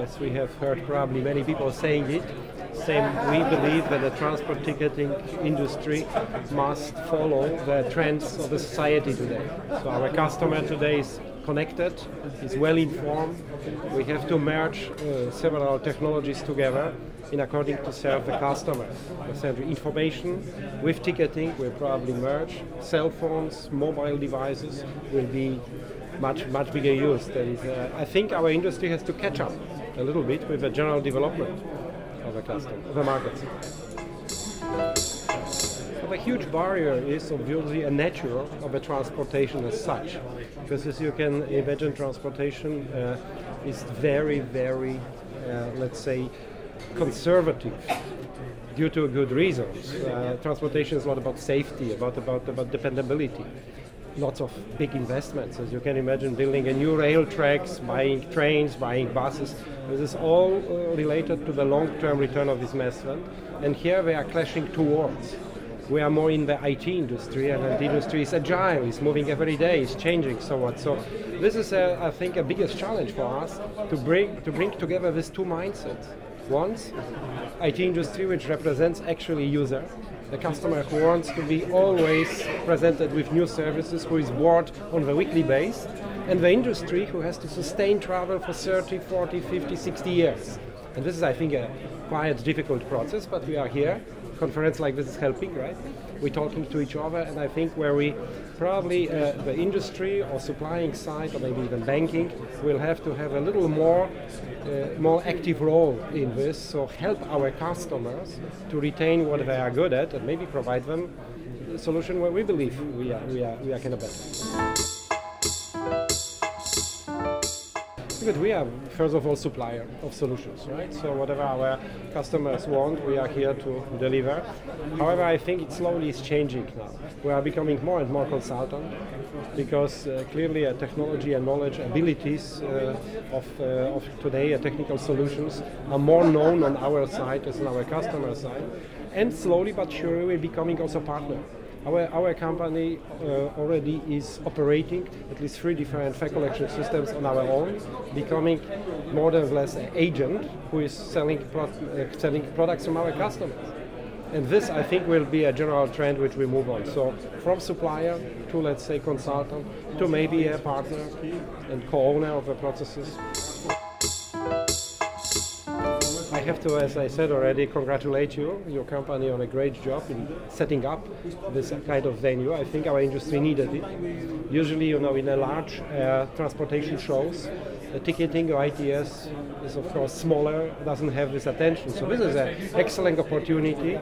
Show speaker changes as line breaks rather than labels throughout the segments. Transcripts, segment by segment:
as we have heard probably many people saying it. Same, we believe that the transport ticketing industry must follow the trends of the society today. So our customer today is connected, is well informed. We have to merge uh, several technologies together in according to serve the customer. Essentially, information with ticketing will probably merge. Cell phones, mobile devices will be much much bigger use. Is, uh, I think our industry has to catch up a little bit with the general development of the customer, of the market. But a huge barrier is obviously a nature of the transportation as such, because as you can imagine, transportation uh, is very, very, uh, let's say, conservative due to good reasons. Uh, transportation is a lot about safety, about, about, about dependability. Lots of big investments, as you can imagine, building a new rail tracks, buying trains, buying buses. This is all uh, related to the long-term return of this investment. And here we are clashing two worlds. We are more in the IT industry, and the industry is agile, it's moving every day, it's changing so somewhat. So this is, a, I think, a biggest challenge for us to bring to bring together these two mindsets wants, IT industry which represents actually user, the customer who wants to be always presented with new services, who is bored on the weekly base, and the industry who has to sustain travel for 30, 40, 50, 60 years. And this is, I think, a quite difficult process, but we are here. Conference like this is helping, right? We're talking to each other, and I think where we probably uh, the industry or supplying side, or maybe even banking, will have to have a little more, uh, more active role in this. So help our customers to retain what they are good at, and maybe provide them a solution where we believe we are, we are, we are kind of better. Because we are, first of all, supplier of solutions, right? So whatever our customers want, we are here to deliver. However, I think it slowly is changing now. We are becoming more and more consultant because uh, clearly uh, technology and knowledge abilities uh, of, uh, of today, technical solutions, are more known on our side as on our customer side. And slowly but surely we're becoming also partner. Our, our company uh, already is operating at least three different fare collection systems on our own, becoming more than less an agent who is selling, pro uh, selling products from our customers. And this, I think, will be a general trend which we move on. So from supplier to, let's say, consultant to maybe a partner and co-owner of the processes have to, as I said already, congratulate you, your company, on a great job in setting up this kind of venue. I think our industry needed it. Usually, you know, in a large uh, transportation shows, the ticketing or ITS is of course smaller, doesn't have this attention. So this is an excellent opportunity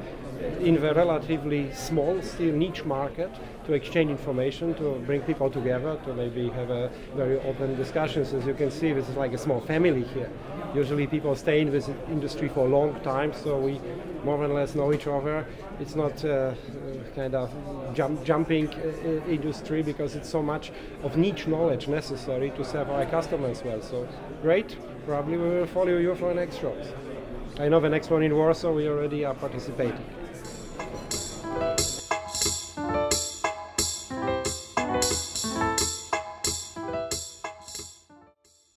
in the relatively small, still niche market to exchange information, to bring people together, to maybe have a very open discussions. As you can see, this is like a small family here. Usually people stay in this industry for a long time, so we more or less know each other. It's not uh, kind of jump, jumping uh, industry because it's so much of niche knowledge necessary to serve our customers well. So great, probably we will follow you for the next shows. I know the next one in Warsaw, we already are participating.